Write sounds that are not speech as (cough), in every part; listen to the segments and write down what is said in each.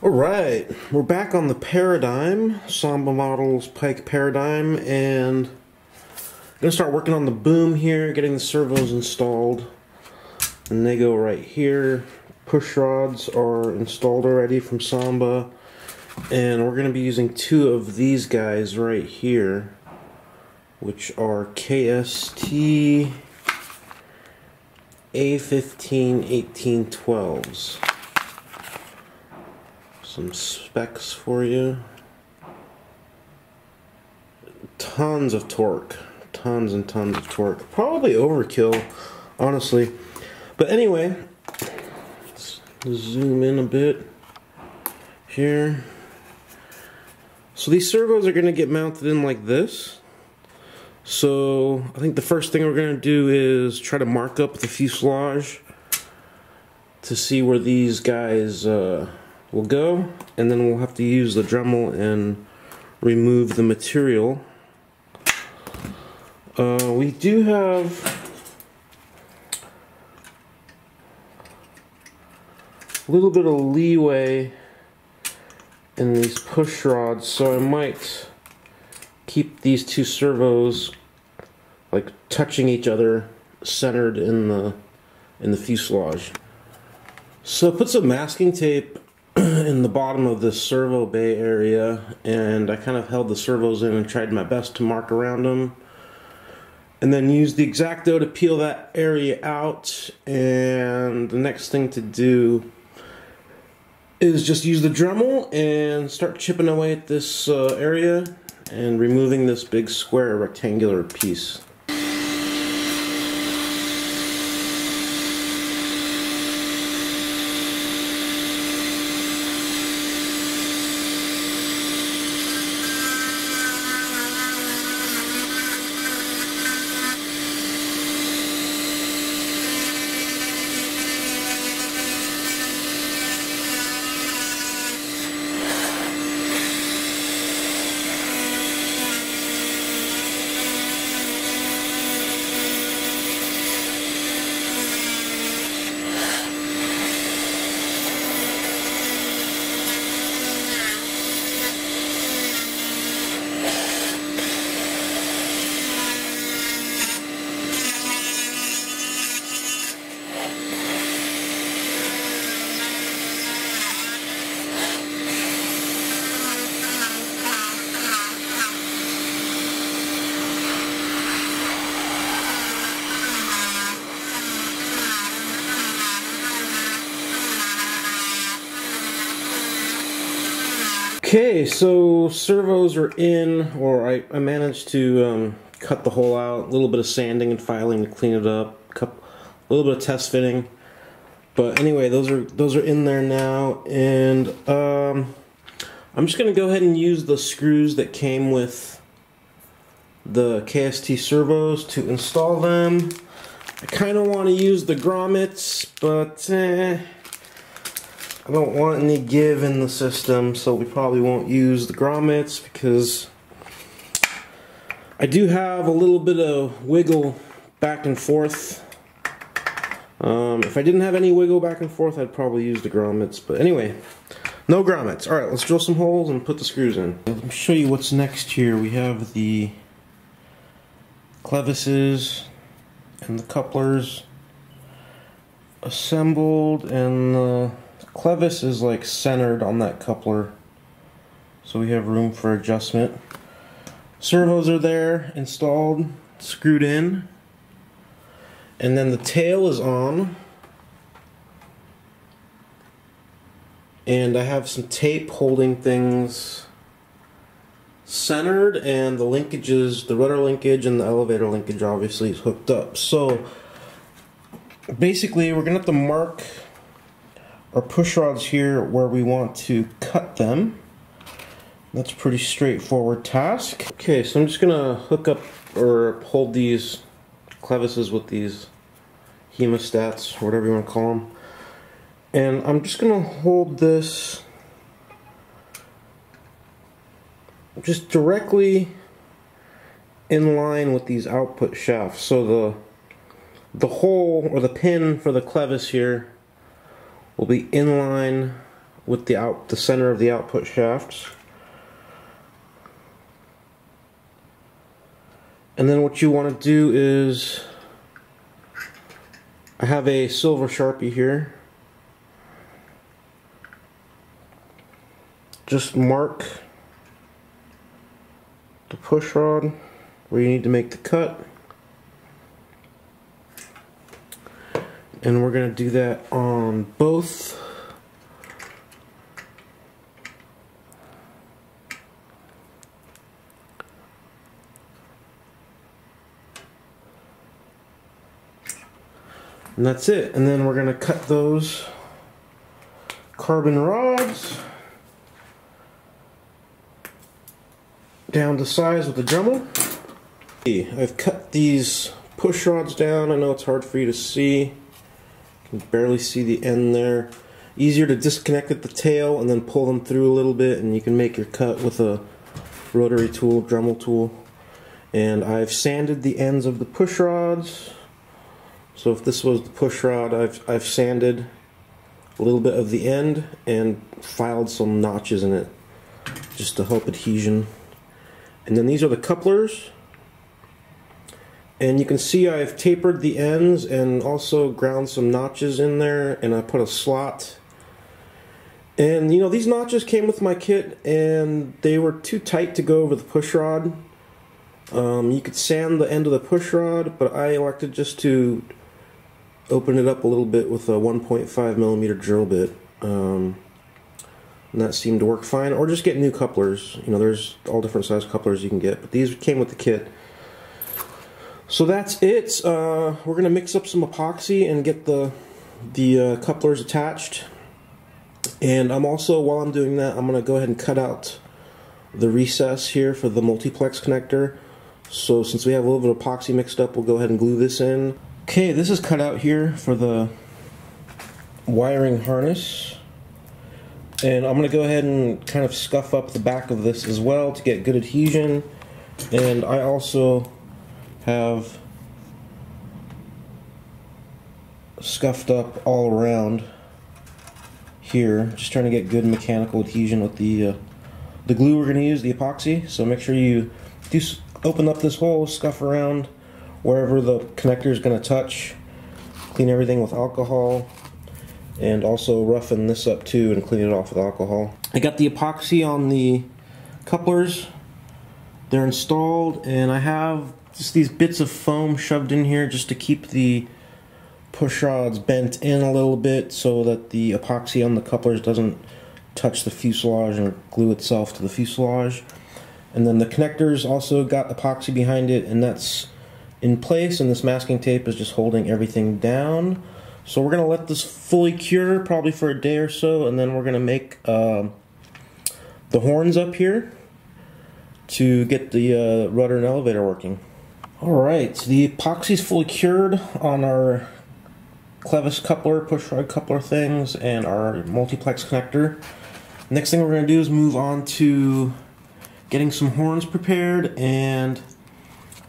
Alright, we're back on the Paradigm, Samba Models Pike Paradigm, and I'm to start working on the boom here, getting the servos installed. And they go right here. Push rods are installed already from Samba. And we're to be using two of these guys right here, which are KST A15 1812s some specs for you. Tons of torque. Tons and tons of torque. Probably overkill, honestly. But anyway, let's zoom in a bit here. So these servos are going to get mounted in like this. So I think the first thing we're going to do is try to mark up the fuselage to see where these guys uh, will go and then we'll have to use the Dremel and remove the material. Uh, we do have a little bit of leeway in these push rods so I might keep these two servos like touching each other centered in the in the fuselage. So put some masking tape (clears throat) in the bottom of this servo bay area and I kind of held the servos in and tried my best to mark around them and then use the X-Acto to peel that area out and the next thing to do is just use the Dremel and start chipping away at this uh, area and removing this big square rectangular piece. Okay, so servos are in, or I, I managed to um, cut the hole out, a little bit of sanding and filing to clean it up, a little bit of test fitting. But anyway, those are those are in there now, and um, I'm just gonna go ahead and use the screws that came with the KST servos to install them. I kind of want to use the grommets, but eh, I don't want any give in the system, so we probably won't use the grommets because I do have a little bit of wiggle back and forth. Um, if I didn't have any wiggle back and forth, I'd probably use the grommets. But anyway, no grommets. Alright, let's drill some holes and put the screws in. Let me show you what's next here. We have the clevises and the couplers assembled and the clevis is like centered on that coupler. So we have room for adjustment. Servos are there installed screwed in. And then the tail is on. And I have some tape holding things centered and the linkages the rudder linkage and the elevator linkage obviously is hooked up. So basically we're gonna have to mark our push rods here where we want to cut them. That's pretty straightforward task. Okay, so I'm just gonna hook up or hold these clevises with these hemostats, whatever you want to call them. And I'm just gonna hold this just directly in line with these output shafts. So the the hole or the pin for the clevis here will be in line with the out the center of the output shafts. And then what you want to do is I have a silver sharpie here. Just mark the push rod where you need to make the cut. And we're going to do that on both And that's it. And then we're going to cut those carbon rods down to size with the Dremel. I've cut these push rods down. I know it's hard for you to see. Can barely see the end there. Easier to disconnect at the tail and then pull them through a little bit and you can make your cut with a rotary tool, Dremel tool. And I've sanded the ends of the push rods so if this was the push rod, I've, I've sanded a little bit of the end and filed some notches in it just to help adhesion. And then these are the couplers. And you can see I've tapered the ends and also ground some notches in there and I put a slot. And you know, these notches came with my kit and they were too tight to go over the push rod. Um, you could sand the end of the push rod, but I elected just to open it up a little bit with a 1.5 millimeter drill bit. Um, and that seemed to work fine. Or just get new couplers. You know, there's all different size couplers you can get, but these came with the kit. So that's it. Uh, we're gonna mix up some epoxy and get the the uh, couplers attached. And I'm also, while I'm doing that, I'm gonna go ahead and cut out the recess here for the multiplex connector. So since we have a little bit of epoxy mixed up, we'll go ahead and glue this in. Okay, this is cut out here for the wiring harness. And I'm going to go ahead and kind of scuff up the back of this as well to get good adhesion. And I also have scuffed up all around here, just trying to get good mechanical adhesion with the uh, the glue we're going to use, the epoxy. So make sure you do open up this hole, scuff around wherever the connector is going to touch. Clean everything with alcohol and also roughen this up too and clean it off with alcohol. I got the epoxy on the couplers. They're installed and I have just these bits of foam shoved in here just to keep the push rods bent in a little bit so that the epoxy on the couplers doesn't touch the fuselage or glue itself to the fuselage. And then the connectors also got epoxy behind it and that's in place and this masking tape is just holding everything down. So we're going to let this fully cure probably for a day or so and then we're going to make uh, the horns up here to get the uh, rudder and elevator working. Alright, so the epoxy's fully cured on our clevis coupler, push rod coupler things, and our multiplex connector. Next thing we're going to do is move on to getting some horns prepared and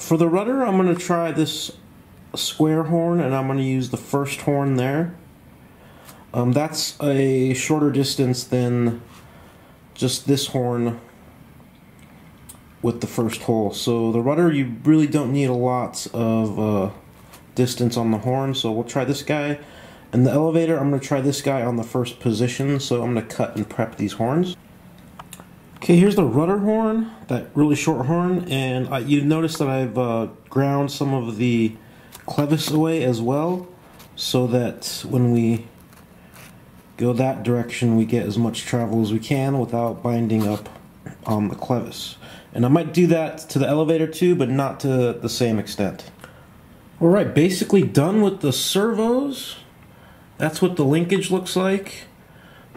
for the rudder, I'm going to try this square horn, and I'm going to use the first horn there. Um, that's a shorter distance than just this horn with the first hole. So the rudder, you really don't need a lot of uh, distance on the horn, so we'll try this guy. And the elevator, I'm going to try this guy on the first position, so I'm going to cut and prep these horns. Okay, here's the rudder horn, that really short horn, and you notice that I've uh, ground some of the clevis away as well, so that when we go that direction we get as much travel as we can without binding up on the clevis. And I might do that to the elevator too, but not to the same extent. Alright, basically done with the servos. That's what the linkage looks like.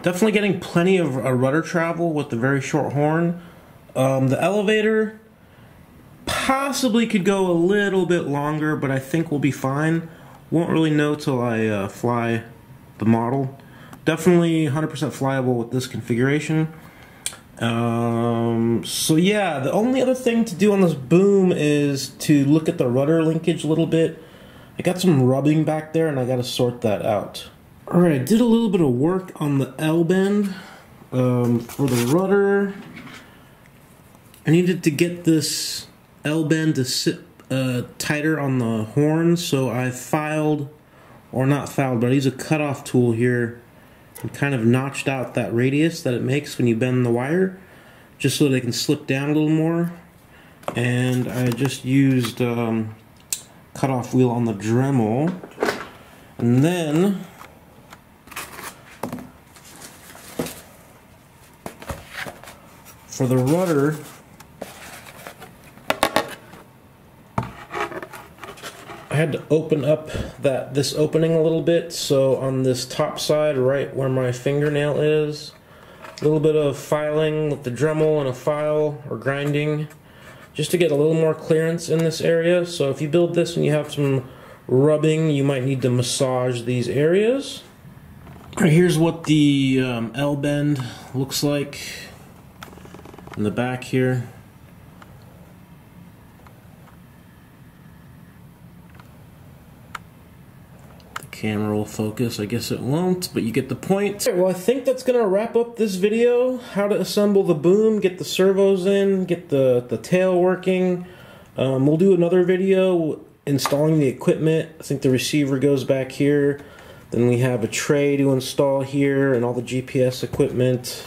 Definitely getting plenty of uh, rudder travel with the very short horn. Um, the elevator possibly could go a little bit longer, but I think we'll be fine. Won't really know till I uh, fly the model. Definitely 100% flyable with this configuration. Um, so yeah, the only other thing to do on this boom is to look at the rudder linkage a little bit. I got some rubbing back there and I got to sort that out. Alright, I did a little bit of work on the L bend um, for the rudder. I needed to get this L bend to sit uh, tighter on the horn, so I filed, or not filed, but I used a cutoff tool here and kind of notched out that radius that it makes when you bend the wire, just so they can slip down a little more. And I just used um, cutoff wheel on the Dremel. And then for the rudder, had to open up that this opening a little bit. So on this top side, right where my fingernail is, a little bit of filing with the Dremel and a file or grinding just to get a little more clearance in this area. So if you build this and you have some rubbing, you might need to massage these areas. Right, here's what the um, L bend looks like in the back here. Camera will focus, I guess it won't, but you get the point. Well, I think that's gonna wrap up this video. How to assemble the boom, get the servos in, get the, the tail working. Um, we'll do another video installing the equipment. I think the receiver goes back here. Then we have a tray to install here and all the GPS equipment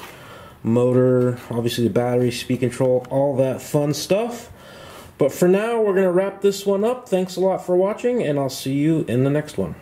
motor, obviously the battery, speed control, all that fun stuff. But for now, we're going to wrap this one up. Thanks a lot for watching, and I'll see you in the next one.